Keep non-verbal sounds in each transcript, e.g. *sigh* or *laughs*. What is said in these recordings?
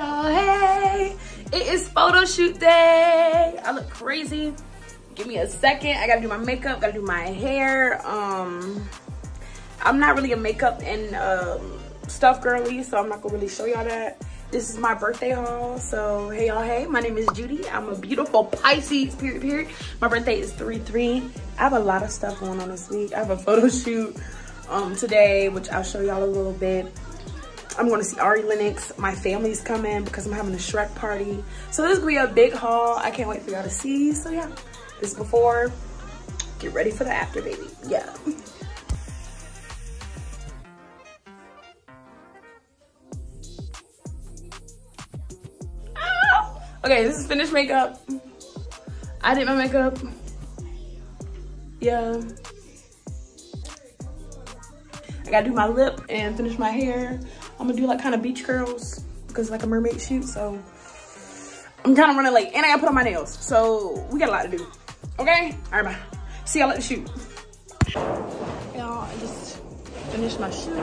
Y'all, hey, it is photo shoot day. I look crazy. Give me a second. I gotta do my makeup, gotta do my hair. Um, I'm not really a makeup and um, stuff girly, so I'm not gonna really show y'all that. This is my birthday haul. So, hey y'all, hey, my name is Judy. I'm a beautiful Pisces, period, period. My birthday is 3-3. I have a lot of stuff going on this week. I have a photo shoot um, today, which I'll show y'all a little bit. I'm going to see Ari Lennox. My family's coming because I'm having a Shrek party. So this is going to be a big haul. I can't wait for y'all to see. So yeah, this before. Get ready for the after, baby. Yeah. Ah! Okay, this is finished makeup. I did my makeup. Yeah. I gotta do my lip and finish my hair. I'm gonna do like kind of beach curls because like a mermaid shoot, so I'm kind of running late. And I gotta put on my nails, so we got a lot to do. Okay? All right, bye. See y'all at the shoot. Y'all, I just finished my shoot.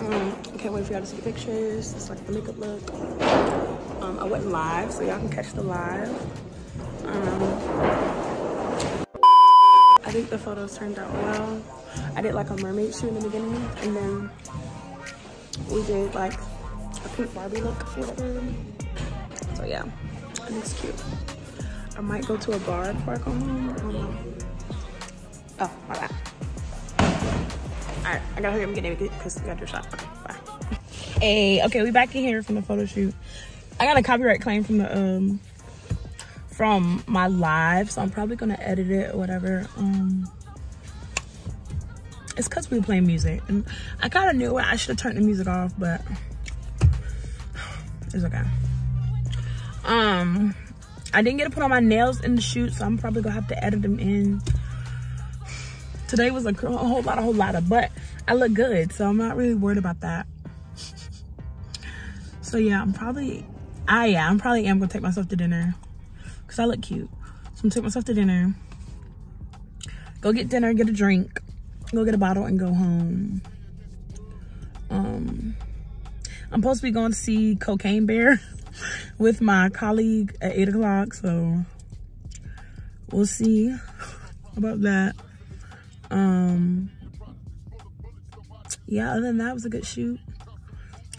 Um, I can't wait for y'all to see the pictures. It's like the makeup look. Um, I went live, so y'all can catch the live. Um, I think the photos turned out well. I did like a mermaid shoot in the beginning, and then we did like a pink Barbie look or whatever. So yeah, it looks cute. I might go to a bar before I go home. I don't know. Oh, my bad. All right, I gotta hurry up and get naked because we gotta do a shot. Okay, bye. *laughs* Hey, okay, we back in here from the photo shoot. I got a copyright claim from the um from my live, so I'm probably gonna edit it or whatever. Um, it's cause we playing music, and I kind of knew it. I should have turned the music off, but *sighs* it's okay. Um, I didn't get to put on my nails in the shoot, so I'm probably gonna have to edit them in. Today was a, a whole lot, a whole lot of, but I look good, so I'm not really worried about that. *laughs* So yeah, I'm probably, I yeah, I'm probably am gonna take myself to dinner because I look cute. So I'm gonna take myself to dinner, go get dinner, get a drink, go get a bottle and go home. Um, I'm supposed to be going to see Cocaine Bear *laughs* with my colleague at eight o'clock. So we'll see about that. Um, yeah, other than that, was a good shoot,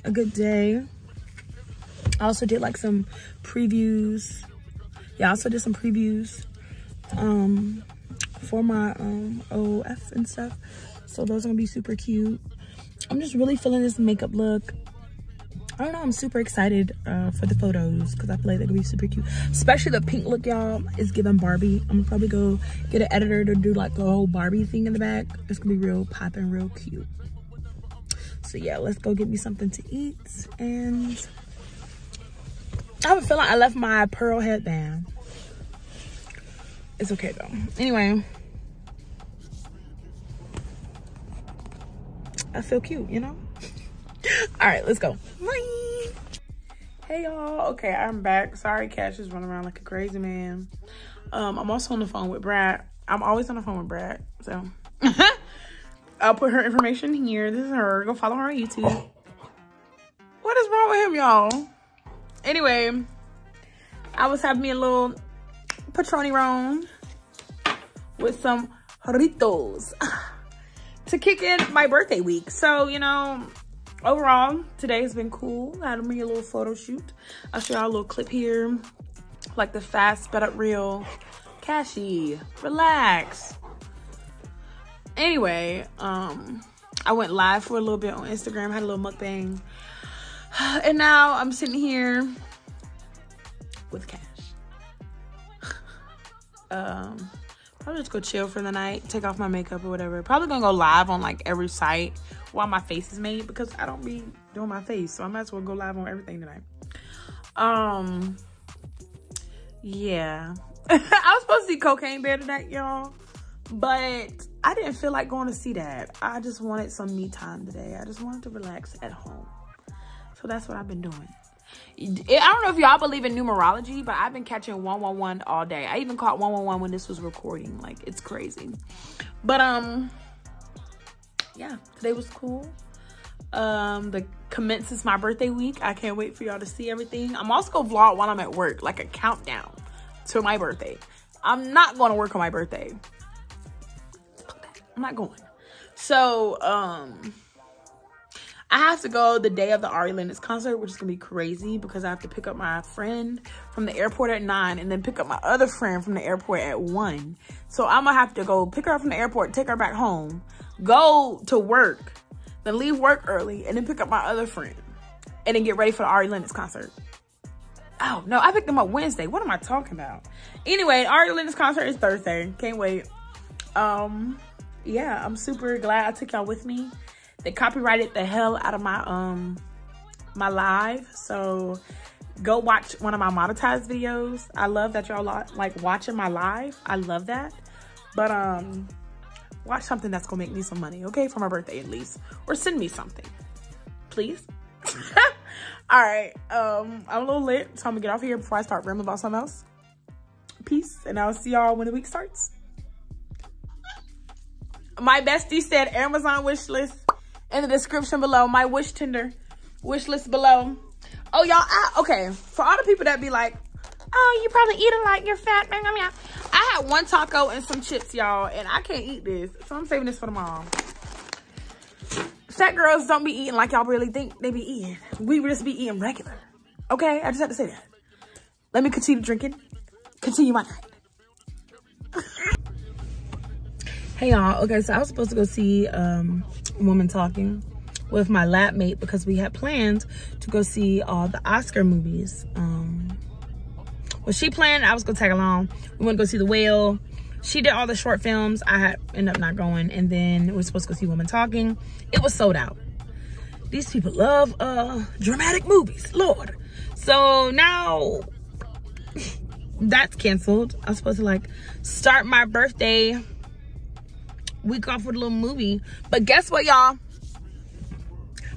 a good day. I also did like some previews. Yeah, I also did some previews um, for my um, OF and stuff. So those are gonna be super cute. I'm just really feeling this makeup look. I don't know, I'm super excited uh, for the photos because I feel like they're gonna be super cute. Especially the pink look, y'all, is giving Barbie. I'm gonna probably go get an editor to do like a whole Barbie thing in the back. It's gonna be real popping, real cute. So yeah, let's go get me something to eat and I have a feeling I left my pearl headband. It's okay though. Anyway. I feel cute, you know? *laughs* All right, let's go. Bye. Hey y'all. Okay, I'm back. Sorry, Cash is running around like a crazy man. Um, I'm also on the phone with Brad. I'm always on the phone with Brad, so *laughs* I'll put her information here. This is her. Go follow her on YouTube. What is wrong with him, y'all? Anyway, I was having me a little Patroni Ron with some Ritos *sighs* to kick in my birthday week. So, you know, overall, today has been cool. I had me a little photo shoot. I'll show y'all a little clip here. Like the fast, sped up reel. Cashy, relax. Anyway, um, I went live for a little bit on Instagram, had a little mukbang. *sighs* And now I'm sitting here with cash. *sighs* um, probably just go chill for the night, take off my makeup or whatever. Probably gonna go live on like every site while my face is made because I don't be doing my face. So I might as well go live on everything tonight. Um, yeah. *laughs* I was supposed to see Cocaine Bear tonight, y'all. But I didn't feel like going to see that. I just wanted some me time today. I just wanted to relax at home. So that's what I've been doing. I don't know if y'all believe in numerology, but I've been catching 111 all day. I even caught 111 when this was recording. Like, it's crazy. But, um, yeah, today was cool. um the commences my birthday week i can't wait for y'all to see everything i'm also gonna vlog while i'm at work like a countdown to my birthday i'm not going to work on my birthday i'm not going so um I have to go the day of the Ari Lennox concert, which is gonna be crazy because I have to pick up my friend from the airport at nine and then pick up my other friend from the airport at one. So I'm gonna have to go pick her up from the airport, take her back home, go to work, then leave work early, and then pick up my other friend and then get ready for the Ari Lennox concert. Oh no, I picked them up Wednesday. What am I talking about? Anyway, Ari Lennox concert is Thursday. Can't wait. Um, yeah, I'm super glad I took y'all with me. They copyrighted the hell out of my um my live. So go watch one of my monetized videos. I love that y'all like watching my live. I love that. But um watch something that's gonna make me some money, okay? For my birthday at least. Or send me something. Please. *laughs* All right. Um, I'm a little lit, so I'm gonna get off here before I start rambling about something else. Peace, and I'll see y'all when the week starts. My bestie said Amazon wish list in the description below. My wish tender wish list below. Oh, y'all, okay. For all the people that be like, oh, you probably eat a lot, you're fat. I had one taco and some chips, y'all, and I can't eat this. So I'm saving this for tomorrow. Fat girls don't be eating like y'all really think they be eating. We just be eating regular. Okay, I just have to say that. Let me continue drinking. Continue my night. *laughs* hey y'all, okay, so I was supposed to go see um Woman Talking with my lab mate because we had planned to go see all the Oscar movies. Um, well, she planned, I was gonna tag along. We went to go see The Whale. She did all the short films. I had ended up not going. And then we were supposed to go see Woman Talking. It was sold out. These people love uh, dramatic movies, Lord. So now *laughs* that's canceled. I was supposed to like start my birthday week off with a little movie. But guess what, y'all?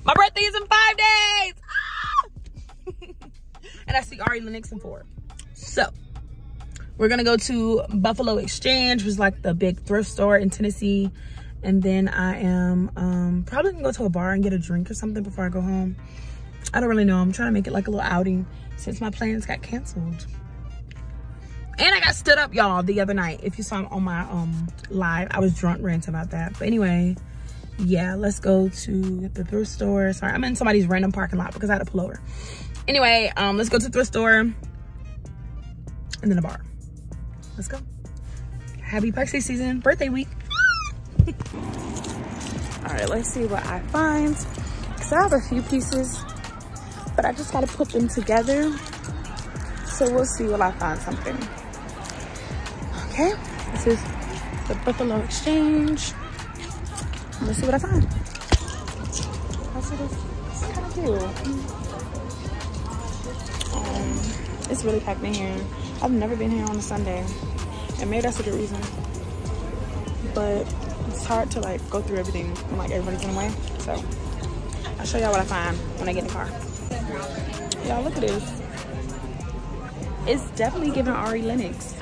My birthday is in five days. Ah! *laughs* and I see Ari Lennox in four. So we're gonna go to Buffalo Exchange, which is like the big thrift store in Tennessee. And then I am um, probably gonna go to a bar and get a drink or something before I go home. I don't really know. I'm trying to make it like a little outing since my plans got canceled. And I got stood up, y'all, the other night. If you saw on my um live, I was drunk ranting about that. But anyway, yeah, let's go to the thrift store. Sorry, I'm in somebody's random parking lot because I had to pull over. Anyway, um, let's go to the thrift store and then a bar. Let's go. Happy Pisces season, birthday week. *laughs* All right, let's see what I find. Cause I have a few pieces, but I just gotta put them together. So we'll see will I find something. Okay, this is the Buffalo Exchange. Let's see what I find. Let's. It's kind of cool. Um, it's really packed in here. I've never been here on a Sunday. And maybe that's a good reason. But it's hard to like go through everything when like everybody's in the way. So I'll show y'all what I find when I get in the car. Y'all look at this. It's definitely giving Ari Lennox.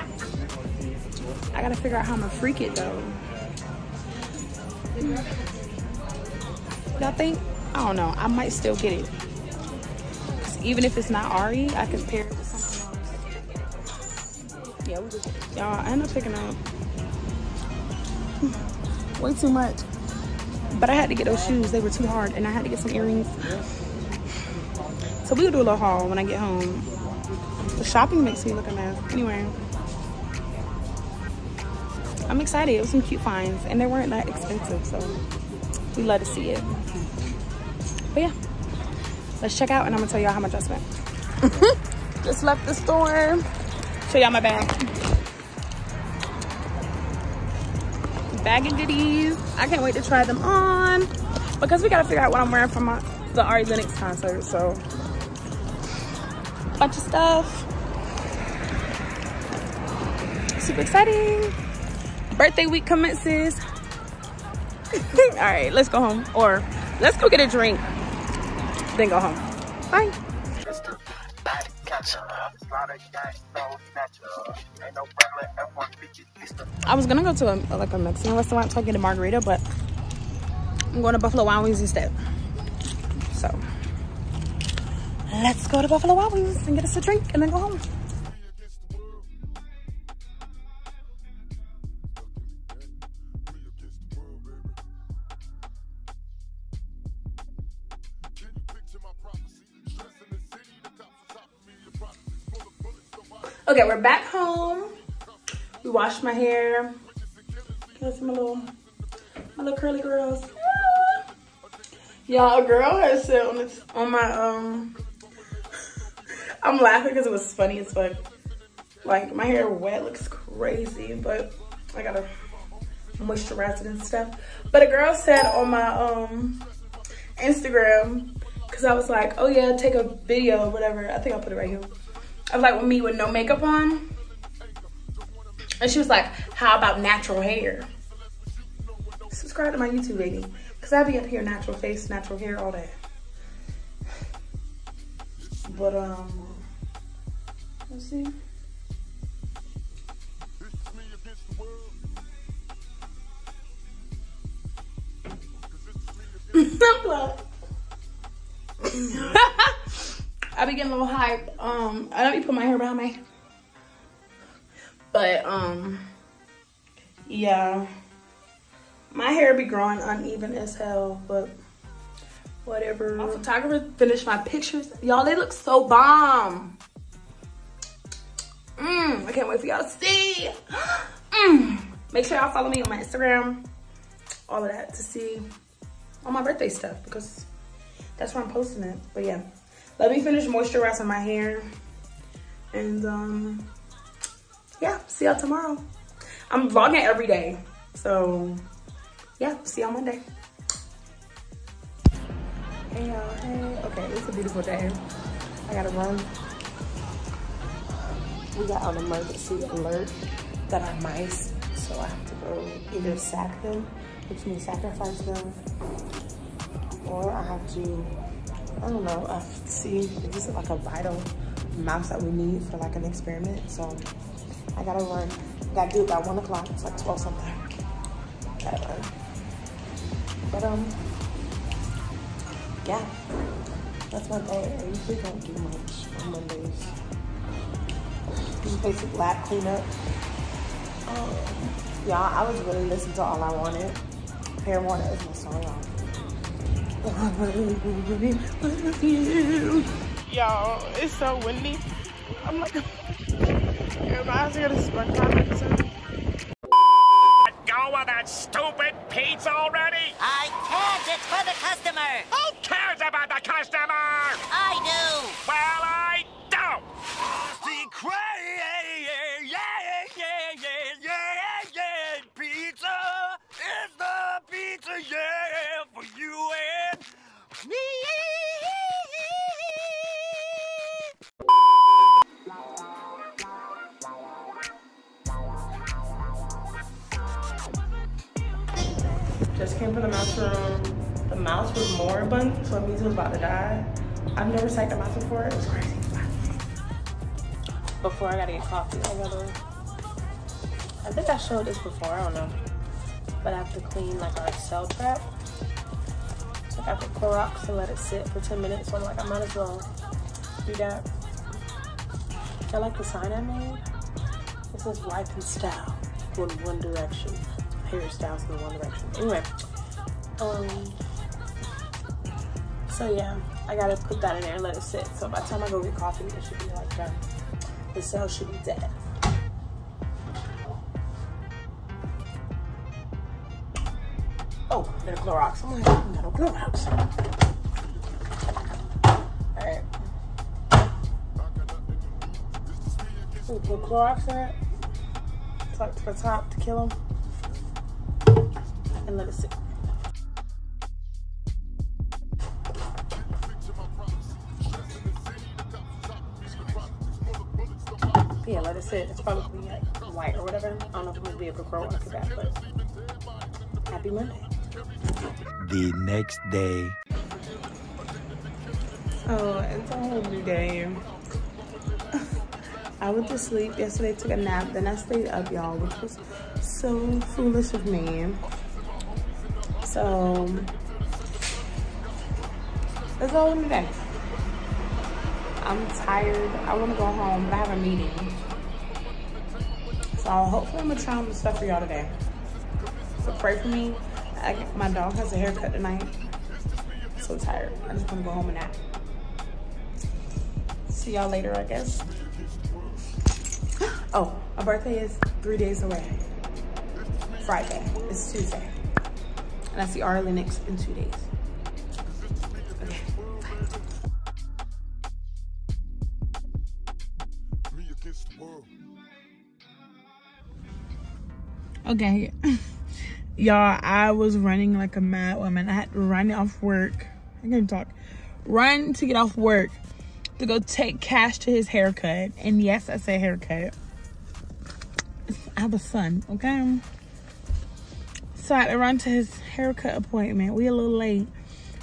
I gotta figure out how I'm gonna freak it though. Y'all think? I don't know. I might still get it. Even if it's not Ari, I can pair it with something else. Yeah, we just, y'all, I end up picking up way too much. But I had to get those shoes. They were too hard. And I had to get some earrings. So we'll do a little haul when I get home. The shopping makes me look a mess. Anyway. I'm excited. It was some cute finds. And they weren't that expensive. So we love to see it. But yeah. Let's check out and I'm going to tell y'all how much I spent. *laughs* Just left the store. Show y'all my bag. Bag of goodies. I can't wait to try them on. Because we got to figure out what I'm wearing for my, the Ari Lennox concert. So bunch of stuff. Super exciting. Birthday week commences. *laughs* All right, let's go home. Or let's go get a drink, then go home. Bye. I was gonna go to a, like a Mexican restaurant to get a margarita, but I'm going to Buffalo Wild Wings instead. So let's go to Buffalo Wild Wings and get us a drink and then go home. Okay, we're back home. We washed my hair. See my little, my little curly girls? Y'all, a girl has said on this on my um. *laughs* I'm laughing because it was funny as fuck. Like my hair wet looks crazy, but I gotta moisturize it and stuff. But a girl said on my um Instagram, cause I was like, oh yeah, take a video, whatever. I think I'll put it right here. Was like with me with no makeup on. And she was like, how about natural hair? Subscribe to my YouTube, baby. Cause I be up here natural face, natural hair, all that. But um, let's see. *laughs* *laughs* *laughs* I be getting a little hype. Um, I don't be put my hair behind my, but um, yeah, my hair be growing uneven as hell, but whatever. My photographer finished my pictures. Y'all, they look so bomb. Mmm, I can't wait for y'all to see. Mmm. *gasps* Make sure y'all follow me on my Instagram, all of that to see all my birthday stuff because that's where I'm posting it. But yeah, let me finish moisturizing my hair. And um, yeah, see y'all tomorrow. I'm vlogging every day. So yeah, see y'all Monday. Hey y'all, hey. Okay, it's a beautiful day. I gotta run. We got an emergency alert that are mice, so I have to go either sack them, which means sacrifice them, or I have to, I don't know, to see this is like a vital mouse that we need for like an experiment. So I gotta run. Gotta do it by one o'clock. It's like 12 something. Gotta run. But um, yeah, that's my day. I usually don't do much on Mondays. Just basic lab cleanup. Um, y'all, I was really listening to All I Wanted. Paramore is my song, y'all. It's so windy. I'm like, everybody's gonna spark was moribund, so it means it was about to die. I've never psyched a mouse before. It was crazy. Before I gotta get coffee, I gotta. I think I showed this before. I don't know, but I have to clean like our cell trap. So I got the Clorox and let it sit for 10 minutes. So I'm like, I might as well do that. I like the sign I made. It says life and style in one direction. Hairstyles in one direction. Anyway, um, so yeah, I gotta put that in there and let it sit. So by the time I go get coffee, it should be like done. The cell should be dead. Oh, there's Clorox. I'm like, no Clorox. Alright. We put Clorox in it. Tuck to the top to kill them. And let it sit. It. It's probably like white or whatever. I don't know if I'm gonna be able to grow after that, but happy Monday. the next day. Oh, it's a whole new day. *laughs* I went to sleep yesterday, took a nap, then I stayed up, y'all, which was so foolish of me. So, It's a whole new day. I'm tired. I want to go home, but I have a meeting. So hopefully I'm gonna try on the stuff for y'all today. So pray for me. I, my dog has a haircut tonight. So tired. I just want to go home and nap. See y'all later, I guess. *gasps* Oh, my birthday is three days away. Friday. It's Tuesday. And I see Ari Lennox in two days. Okay. *laughs* Y'all, I was running like a mad woman. I had to run off work. I can't talk. Run to get off work to go take cash to his haircut. And yes, I say haircut. I have a son, okay? So I had to run to his haircut appointment. We a little late.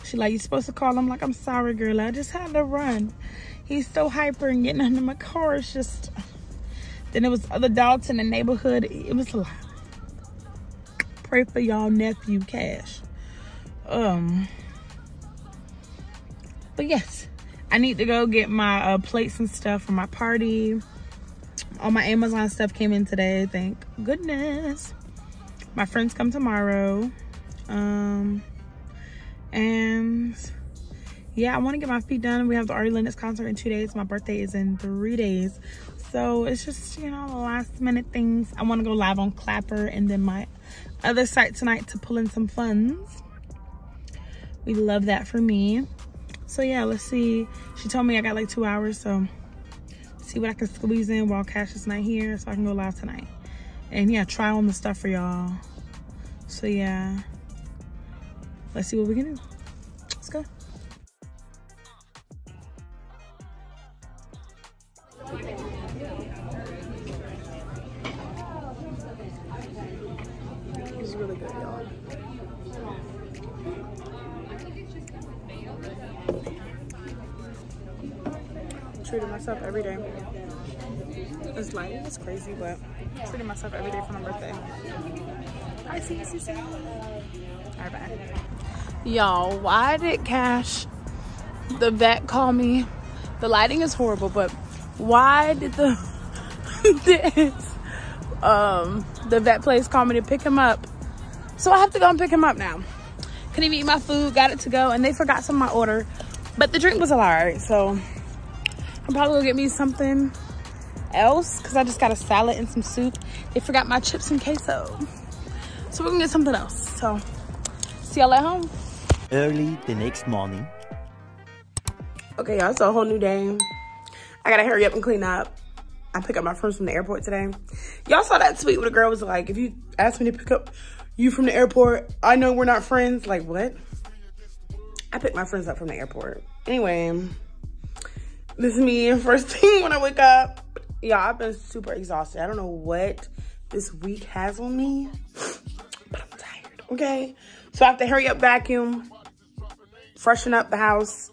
She like, you supposed to call? I'm like, I'm sorry, girl. I just had to run. He's so hyper and getting under my car. It's just... Then there was other dogs in the neighborhood. It was a lot. Pray for y'all nephew, Cash. Um... But yes, I need to go get my uh, plates and stuff for my party. All my Amazon stuff came in today, thank goodness. My friends come tomorrow. Um, and yeah, I want to get my feet done. We have the Ari Lennox concert in two days. My birthday is in three days. So it's just, you know, the last minute things. I want to go live on Clapper and then my other site tonight to pull in some funds. We love that for me. So yeah, let's see. She told me I got like two hours, so see what I can squeeze in while Cash is not here so I can go live tonight. And yeah, try on the stuff for y'all. So yeah, let's see what we can do. Let's go. It's really good, y'all. treating myself every day. It's like, it's crazy, but treating myself every day for my birthday. I see you, see you. All right, bye. Y'all, why did Cash, the vet, call me? The lighting is horrible, but why did the, *laughs* this, um, the vet place call me to pick him up? So I have to go and pick him up now. Couldn't even eat my food, got it to go, and they forgot some of my order. But the drink was all right, so I'm probably gonna get me something else because I just got a salad and some soup. They forgot my chips and queso. So we're gonna get something else. So see y'all at home. Early the next morning. Okay, y'all, it's a whole new day. I gotta hurry up and clean up. I pick up my friends from the airport today. Y'all saw that tweet where the girl was like, if you ask me to pick up you from the airport, I know we're not friends. Like, what? I picked my friends up from the airport. Anyway, this is me *laughs* first thing when I wake up. Yeah, I've been super exhausted. I don't know what this week has on me, but I'm tired, okay? So I have to hurry up, vacuum, freshen up the house.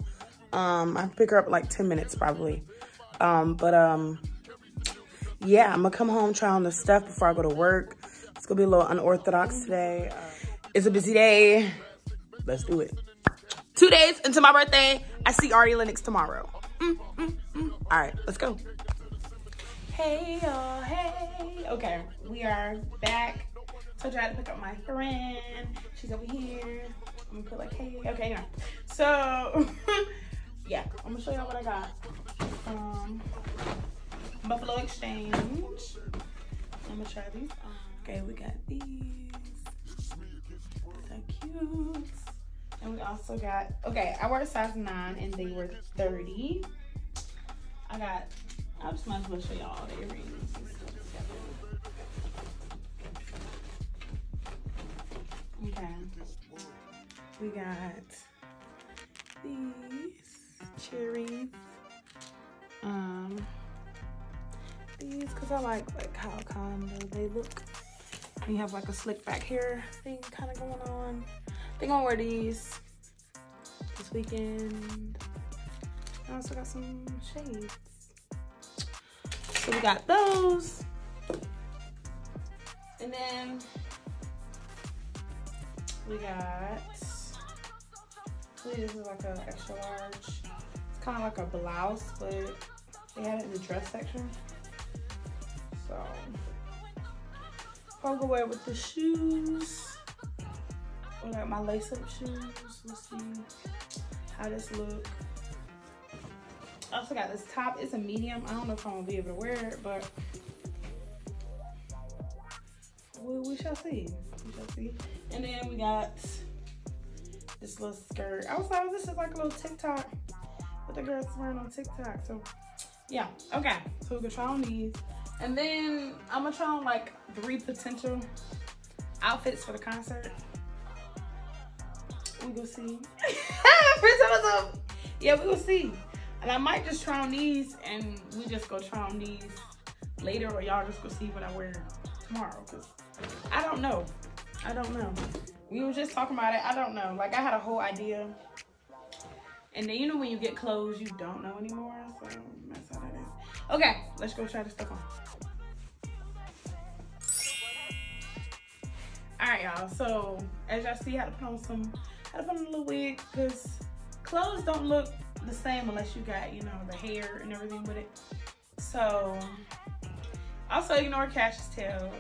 Um, I pick her up like 10 minutes probably. Um, but um, yeah, I'm gonna come home, try on the stuff before I go to work. Gonna be a little unorthodox today. It's a busy day. Let's do it. Two days until my birthday. I see Ari Lennox tomorrow. Mm, mm, mm. All right, let's go. Hey, y'all, hey. Okay, we are back. You I had to pick up my friend. She's over here. I'm gonna put like, hey, okay, yeah. So, *laughs* yeah, I'm gonna show y'all what I got. Um, Buffalo Exchange. I'm gonna try these on. Okay, we got these. So cute. And we also got, okay, I wore a size 9 and they were 30. I got, I just might as well show y'all all the earrings. Okay. We got these cherries. Um, these, because I like, like how kind of they look. And you have like a slick back hair thing kind of going on. I think I'll wear these this weekend. I also got some shades. So we got those. And then we got. This is like an extra large. It's kind of like a blouse, but they had it in the dress section. So, I'll go away with the shoes. Or like my lace-up shoes. Let's see how this look. I also got this top. It's a medium. I don't know if I'm gonna be able to wear it, but we, we shall see. We shall see. And then we got this little skirt. I was like, this is like a little TikTok. What the girl's wearing on TikTok. So yeah, okay. So we can try on these. And then I'm gonna try on like three potential outfits for the concert. We go see. *laughs* yeah, we will see. And I might just try on these and we just go try on these later or y'all just go see what I wear tomorrow. Cause I don't know. I don't know. We were just talking about it. I don't know. Like I had a whole idea. And then you know when you get clothes, you don't know anymore. So that's how that. Okay, let's go try this stuff on. All right, y'all. So as y'all see, I had to put on some, I had to put on a little wig because clothes don't look the same unless you got, you know, the hair and everything with it. So also ignore Cash's tail.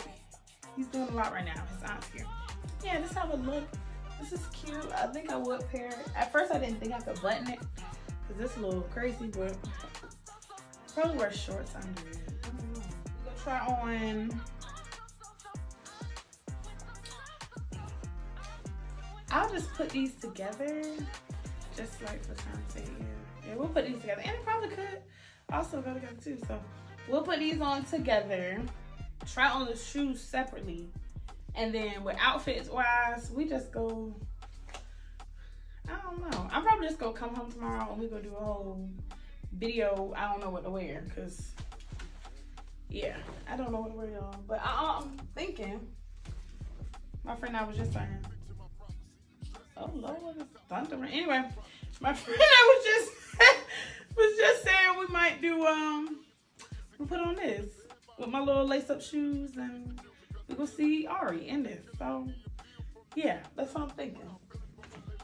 He's doing a lot right now. His aunt's here. Yeah, this how it look. This is cute. I think I would pair it. At first I didn't think I could button it because this is a little crazy, but probably wear shorts under it. Gonna try on I'll just put these together, just like for Shantae. Yeah. yeah, we'll put these together, and it probably could also go together too. So we'll put these on together. Try on the shoes separately, and then with outfits wise, we just go. I don't know. I'm probably just gonna come home tomorrow and we go do a whole video. I don't know what to wear, cause yeah, I don't know what to wear, y'all. But I, I'm thinking. My friend I was just saying. Oh Lord, it's thundering. Anyway, my *laughs* friend I was just *laughs* was just saying we might do um we put on this with my little lace up shoes and we go see Ari in this. So yeah, that's what I'm thinking.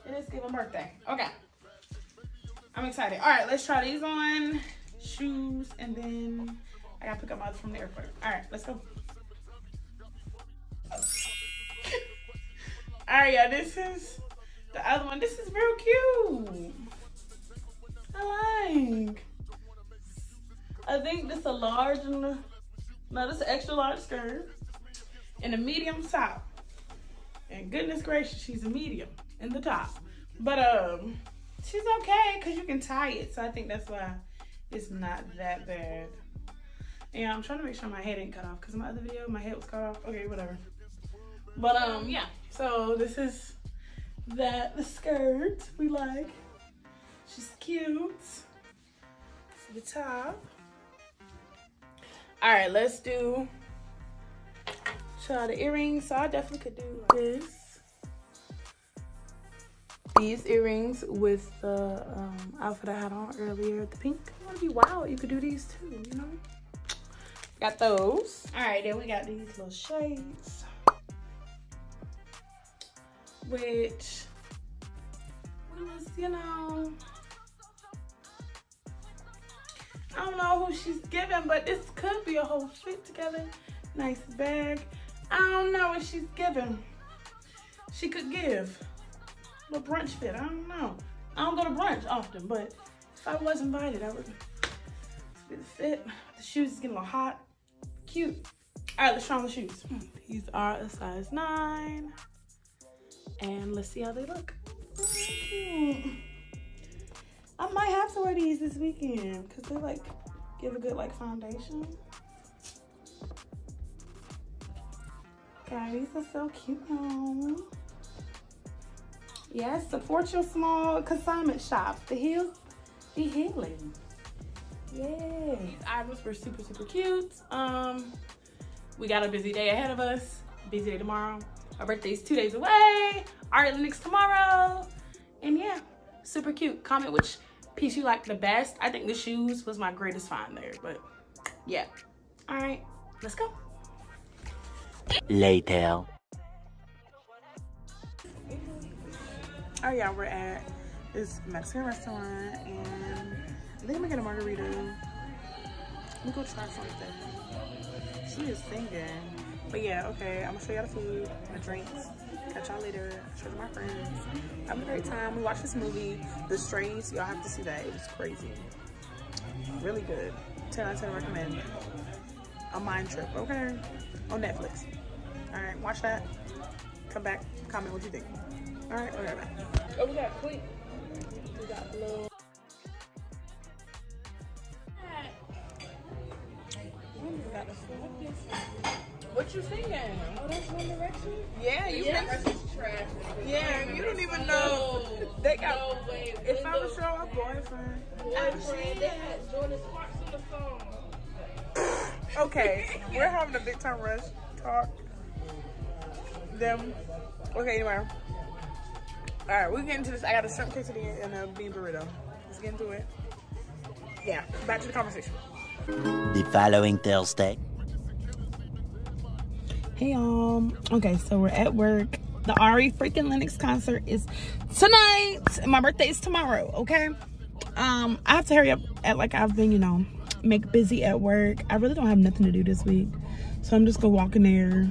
It is give a birthday. Okay. I'm excited. All right, let's try these on. Shoes and then I gotta pick up my other from the airport. All right, let's go. *laughs* All right, yeah, this is the other one. This is real cute. I like. I think this is a large no, this an extra large skirt and a medium top. And goodness gracious, she's a medium in the top. But um, she's okay because you can tie it. So I think that's why it's not that bad. And I'm trying to make sure my head ain't cut off because my other video, my head was cut off. Okay, whatever. But um, yeah. So this is that the skirt we like. She's cute. the top. All right, let's do try the earrings. So I definitely could do this. These earrings with the um, outfit I had on earlier, the pink. You wanna be wild, you could do these too, you know? Got those. All right, then we got these little shades which was, you know, I don't know who she's giving, but this could be a whole fit together. Nice bag. I don't know what she's giving. She could give a brunch fit. I don't know. I don't go to brunch often, but if I was invited, I would be the fit. The shoes is getting a little hot. Cute. All right, let's try on the shoes. Hmm, these are a size nine and let's see how they look. I might have to wear these this weekend because they like give a good like foundation. Guys, these are so cute. Yes, support your small consignment shops. The heels be healing. Yeah. These items were super, super cute. Um, we got a busy day ahead of us. Busy day tomorrow. My birthday's two days away. Ari Lennox tomorrow. And yeah, super cute. Comment which piece you like the best. I think the shoes was my greatest find there, but yeah. All right, let's go. Later. Oh, All right, y'all, we're at this Mexican restaurant and I think I'm gonna get a margarita. Let me go try something. She is singing. But yeah, okay, I'm gonna show y'all the food, the drinks. Catch y'all later. My friends. Have a great time. We watched this movie, The Strays. Y'all have to see that. It was crazy. Really good. 10 out of 10 recommend. A mind trip, okay? On Netflix. Alright, watch that. Come back, comment what you think. Alright, okay, bye. Oh, we got quick. We got blue. What you singing? Oh, that's One Direction? Yeah, you Yeah, trash. Yeah, you don't even know. They got. No way. If I was your boyfriend. boyfriend, they had Jordin Sparks on the phone. *laughs* Okay, we're having a big time rush talk. Them. Okay, anyway. All right, we get into this. I got a shrimp quesadilla and a bean burrito. Let's get into it. Yeah, back to the conversation. The following Thursday. Hey y'all. Okay, so we're at work. The Ari freaking Lennox concert is tonight. and My birthday is tomorrow, okay? Um, I have to hurry up at like I've been, you know, make busy at work. I really don't have nothing to do this week. So I'm just gonna walk in there,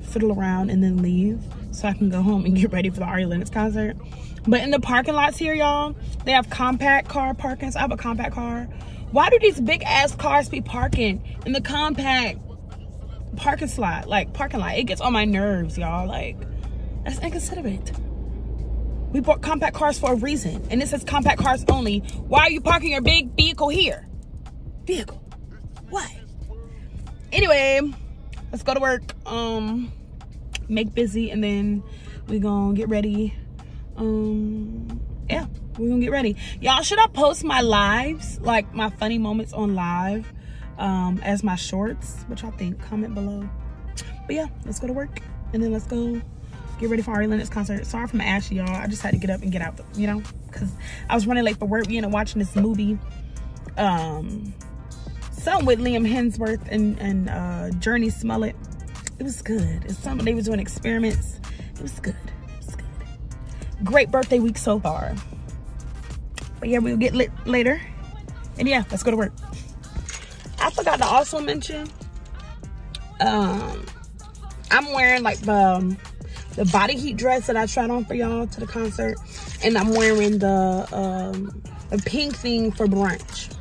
fiddle around, and then leave so I can go home and get ready for the Ari Lennox concert. But in the parking lots here, y'all, they have compact car parking. I have a compact car. Why do these big ass cars be parking in the compact parking slot, like parking lot. It gets on my nerves, y'all. Like, that's inconsiderate. We bought compact cars for a reason, and it says compact cars only. Why are you parking your big vehicle here? Vehicle. What? Anyway, let's go to work. Um, make busy, and then we gonna get ready. Um, yeah, we gonna get ready. Y'all, should I post my lives, like my funny moments on live? um, as my shorts, which I think comment below. But yeah, let's go to work and then let's go get ready for Ari Lennox concert. Sorry for my ashy, y'all. I just had to get up and get out, the, you know, because I was running late for work. We ended up watching this movie, um, something with Liam Hemsworth and and uh, Jurnee Smollett. It was good. It's something they were doing experiments. It was good. It was good. Great birthday week so far. But yeah, we'll get lit later. And yeah, let's go to work. I forgot to also mention, um, I'm wearing like the, um, the body heat dress that I tried on for y'all to the concert. And I'm wearing the, um, the pink thing for brunch.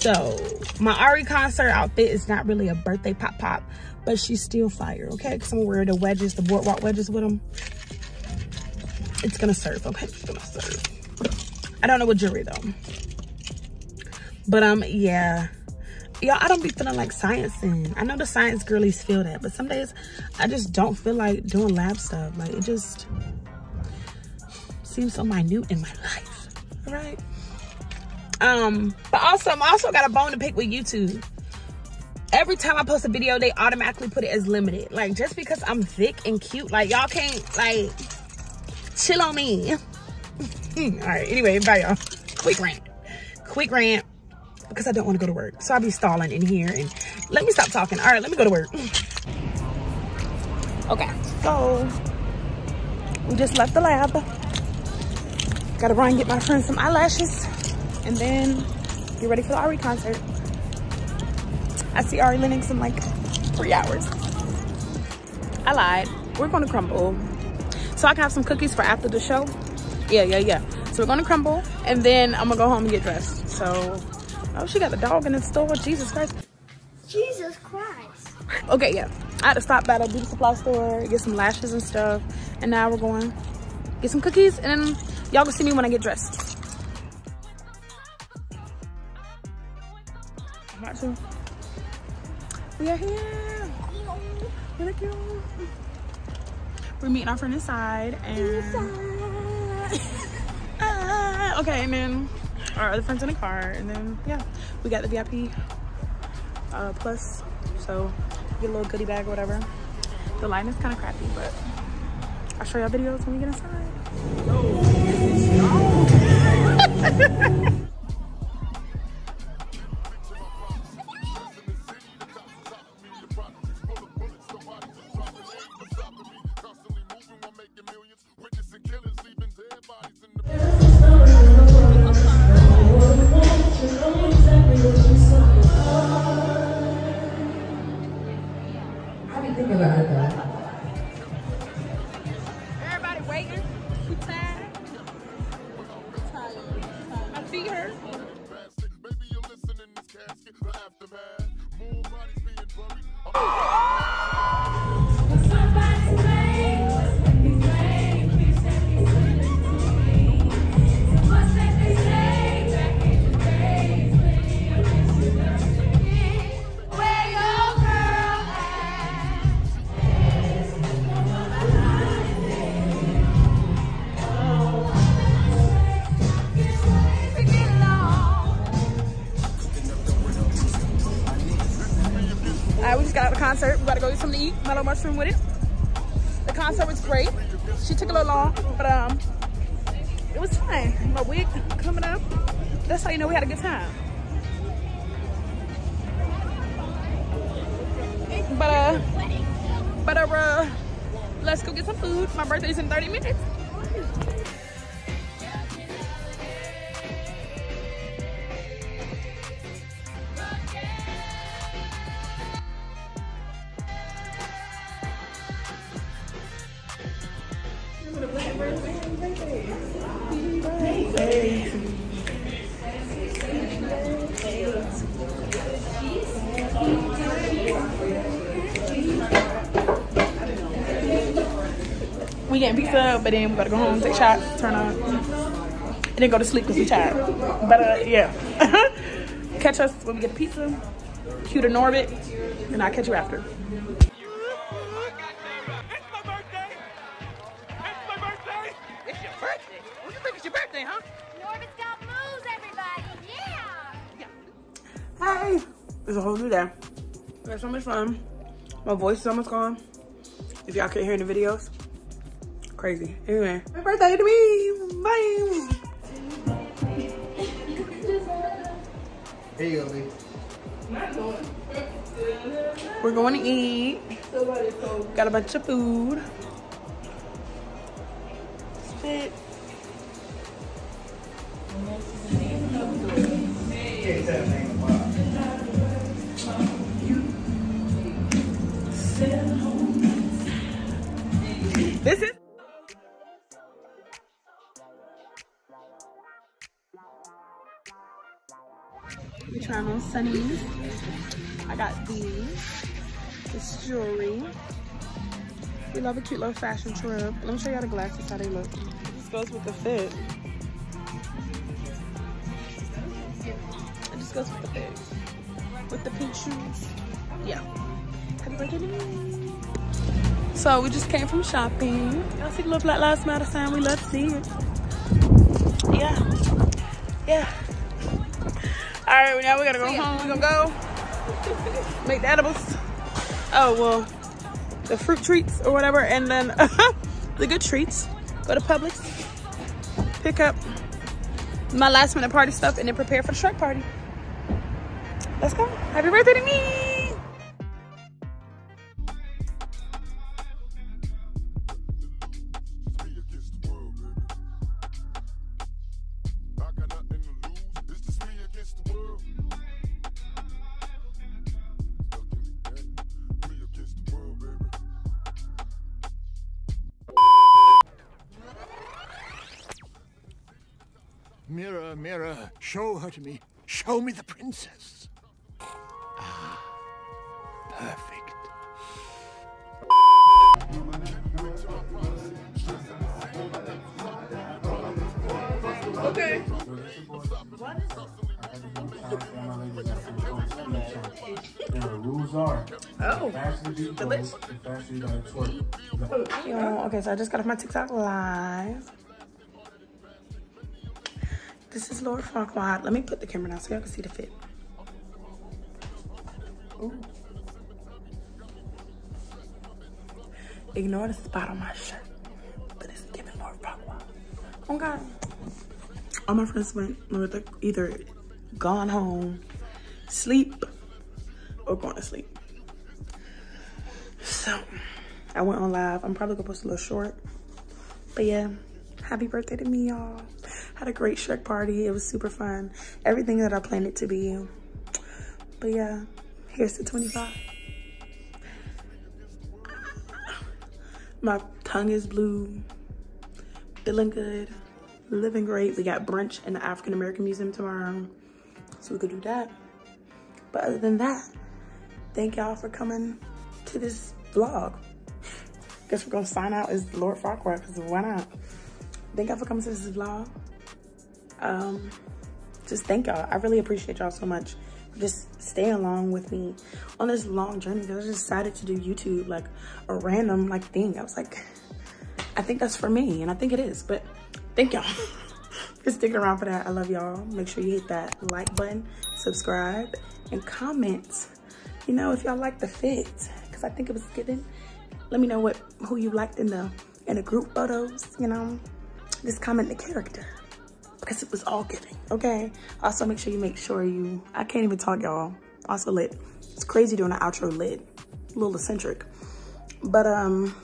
So my Ari concert outfit is not really a birthday pop pop, but she's still fire, okay? Because I'm gonna wear the wedges, the boardwalk wedges with them. It's gonna serve, okay? It's gonna serve. I don't know what jewelry though. But um, yeah. Y'all, I don't be feeling like sciencing. I know the science girlies feel that, but some days I just don't feel like doing lab stuff. Like it just seems so minute in my *laughs* life. All right. Um, but also I'm also got a bone to pick with YouTube. Every time I post a video, they automatically put it as limited. Like just because I'm thick and cute, like y'all can't like chill on me. *laughs* All right. Anyway, bye y'all. Quick rant. Quick rant because I don't want to go to work. So I'll be stalling in here and let me stop talking. All right, let me go to work. *sighs* Okay, so we just left the lab. Gotta run and get my friend some eyelashes and then get ready for the Ari concert. I see Ari Lennox in like three hours. I lied. We're gonna Crumbl. So I can have some cookies for after the show. Yeah, yeah, yeah. So we're gonna Crumbl and then I'm gonna go home and get dressed. So Oh, she got the dog in the store. Jesus Christ. Jesus Christ. Okay, yeah. I had to stop by the beauty supply store, get some lashes and stuff. And now we're going get some cookies and then y'all can see me when I get dressed. To. We are here. Cute. We're meeting our friend inside and Ah, okay, and then our other friends in the car, and then yeah, we got the VIP uh, plus, so get a little goodie bag or whatever. The line is kind of crappy, but I'll show y'all videos when we get inside. *laughs* mushroom with it. The concert was great. She took a little long, but um, it was fun. My wig coming up. That's how you know we had a good time. But uh, but uh, let's go get some food. My birthday's in 30 minutes. But we gotta go home, take shots, turn on, and then go to sleep because we tired. But uh, yeah, *laughs* catch us when we get pizza. Cue to Norbit, and I'll catch you after. It's! It's a whole new day. We had so much fun. My voice is almost gone. If y'all can't hear in the videos, crazy. Anyway, happy birthday to me. Bye. Go, baby. We're going to eat. Got a bunch of food. Spit. This is. Sunnies. I got these. This jewelry. We love a cute little fashion trip. Let me show y'all the glasses, how they look. This goes with the fit. It just goes with the fit. With the pink shoes. Yeah. Happy birthday to me. So we just came from shopping. Y'all see the little Black Lives Matter sign? We love to see it. Yeah. All right, now we gotta go home. We gonna go make the edibles. Oh, well, the fruit treats or whatever. And then *laughs* the good treats. Go to Publix. Pick up my last minute party stuff and then prepare for the Shrek party. Let's go. Happy birthday to me. Mirror, mirror, show her to me. Show me the princess. Ah, perfect. Okay. *laughs* And the rules are, Oh. faster you The go, the faster you gotta twerk. Yo, okay, so I just got off my TikTok live. This is Lord Farquaad. Let me put the camera down so y'all can see the fit. Ooh. Ignore the spot on my shirt, but it's giving Lord Farquaad. Oh God. All my friends went either gone home, sleep, or going to sleep. So I went on live. I'm probably gonna post a little short. But yeah, happy birthday to me, y'all. Had a great Shrek party. It was super fun. Everything that I planned it to be. But yeah, here's the 25. My tongue is blue. Feeling good. Living great. We got brunch in the African American Museum tomorrow. So we could do that. But other than that, thank y'all for coming to this vlog. Guess we're gonna sign out as Lord Farquaad, because why not? Thank y'all for coming to this vlog. Um, just thank y'all. I really appreciate y'all so much. Just staying along with me on this long journey because I just decided to do YouTube like a random like thing. I was like, *laughs* I think that's for me and I think it is, but thank y'all *laughs* for sticking around for that. I love y'all. Make sure you hit that like button, subscribe, and comment. You know, if y'all like the fit, because I think it was given. Let me know what who you liked in the in the group photos, you know. Just comment the character because it was all giving, okay? Also, make sure you make sure you, I can't even talk, y'all. Also lit. It's crazy doing an outro lit. A little eccentric. But, um,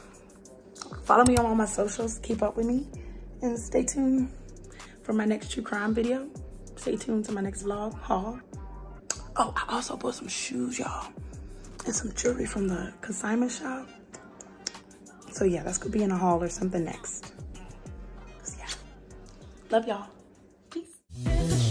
follow me on all my socials. Keep up with me. And stay tuned for my next true crime video. Stay tuned to my next vlog haul. Oh, I also bought some shoes, y'all. And some jewelry from the consignment shop. So yeah, that's gonna be in a haul or something next. So, yeah. Love y'all. It's a